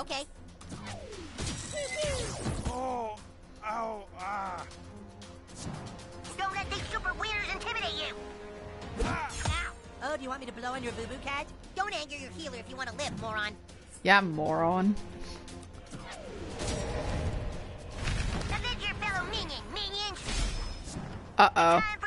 Okay. Oh, ow, ah. Don't let these super weirders intimidate you. ah. Ow. Oh, do you want me to blow on your boo-boo cat? Don't anger your healer if you want to live, moron. Yeah, moron. Avenge your fellow minion. Uh oh.